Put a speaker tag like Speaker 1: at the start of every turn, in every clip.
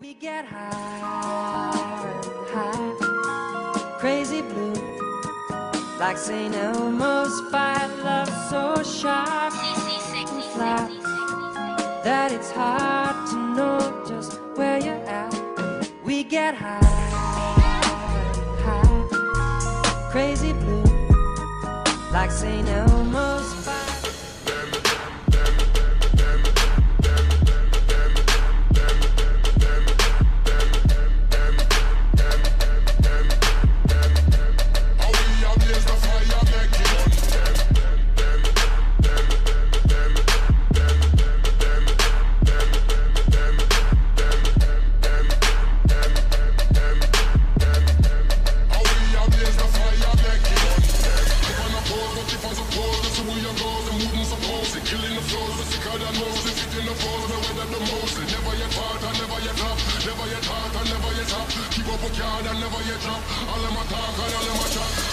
Speaker 1: We get high, high, crazy blue, like St. Elmo's fire, love so sharp and flat that it's hard to know just where you're at. We get high, high, crazy blue, like St. Elmo's
Speaker 2: if I'm supposed, that's the way I go. Them wouldn't. Killing the flows, we're sicker than most. It in the pose, we weather the most. Never yet fought, and never yet flop. Never yet hot, and never yet top. Keep up a card, and never yet drop. All them a talk, all them a chat.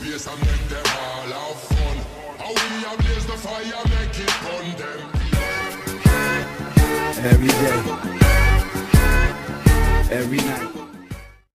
Speaker 2: Bass and make them all have fun. How we a blaze the fire, make it burn them.
Speaker 3: every day, every night.